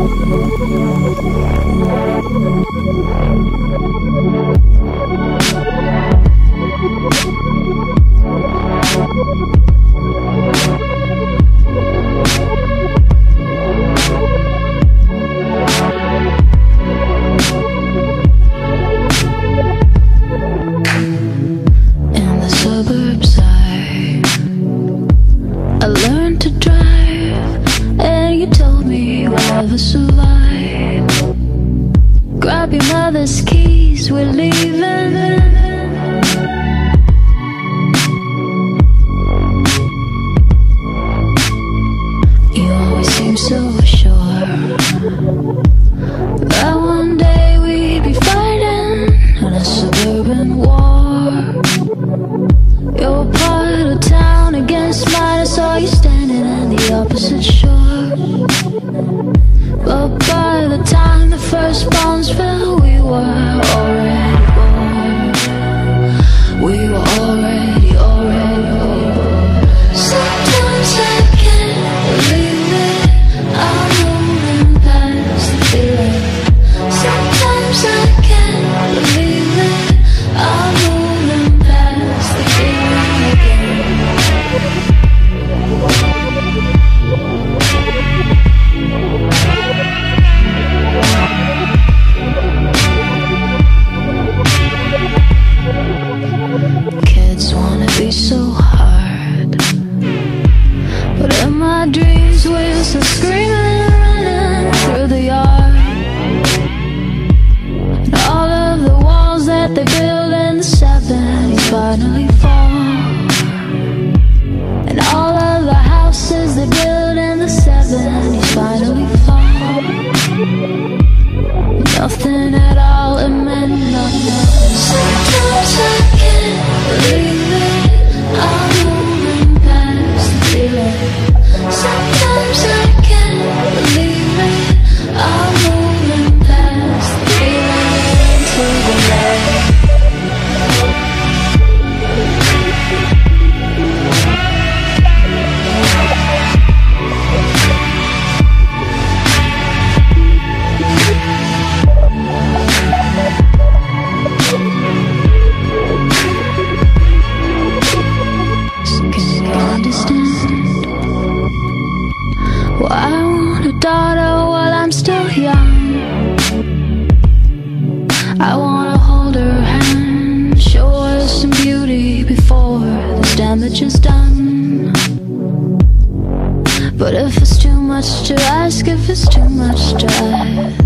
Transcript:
Thank you. Never survive. Grab your mother's keys, we're leaving. You always seem so sure that one day we'd be fighting in a suburban war. You're part of town against mine. I saw you standing in the opposite shore. But by the time the first bombs fell, we were my dreams, we're still young? I wanna hold her hand, show her some beauty before this damage is done. But if it's too much to ask, if it's too much to ask,